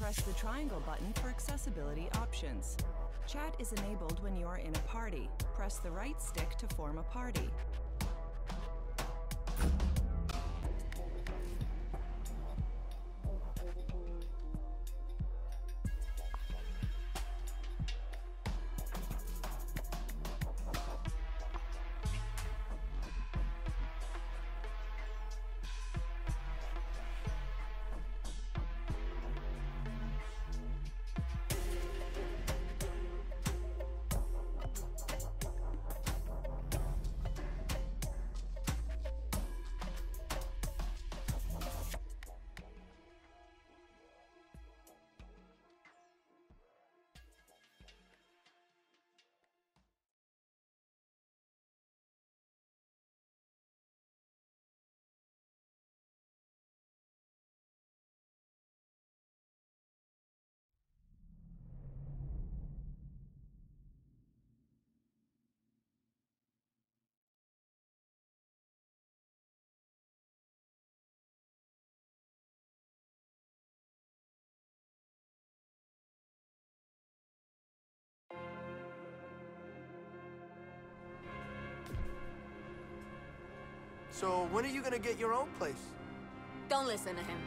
Press the triangle button for accessibility options. Chat is enabled when you are in a party. Press the right stick to form a party. So when are you gonna get your own place? Don't listen to him.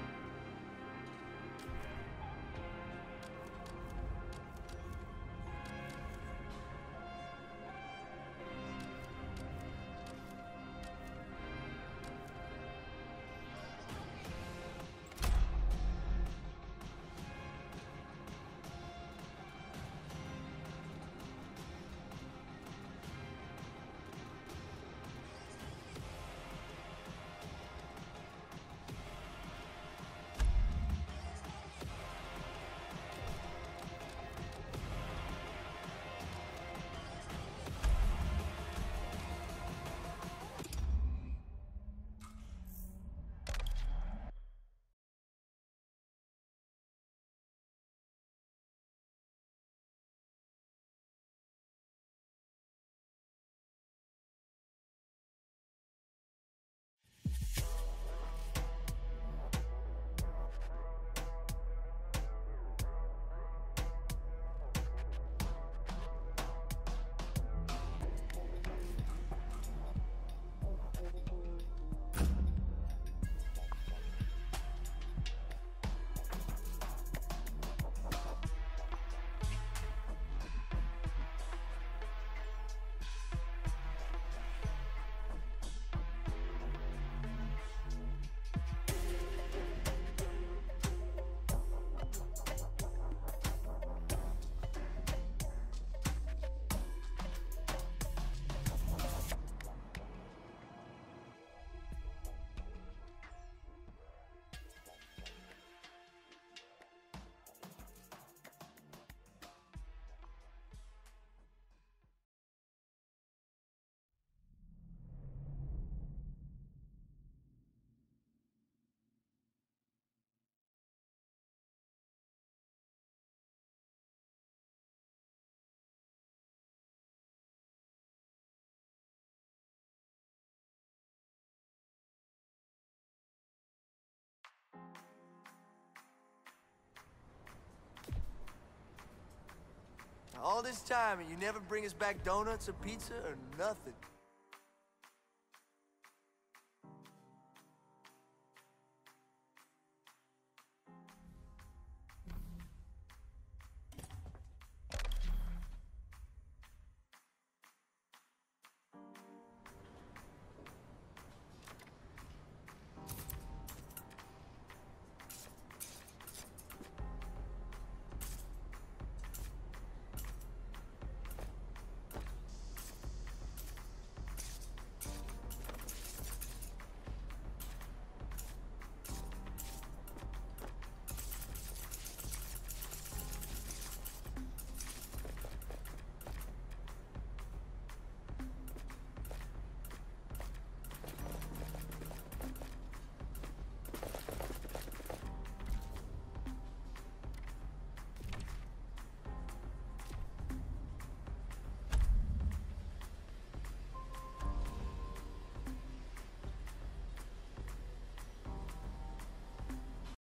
All this time and you never bring us back donuts or pizza or nothing.